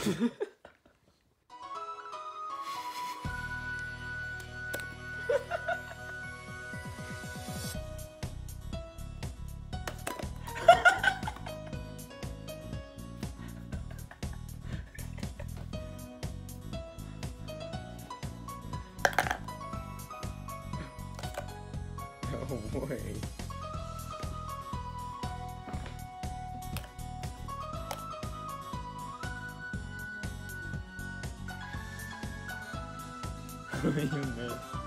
โอ้ いよ。ね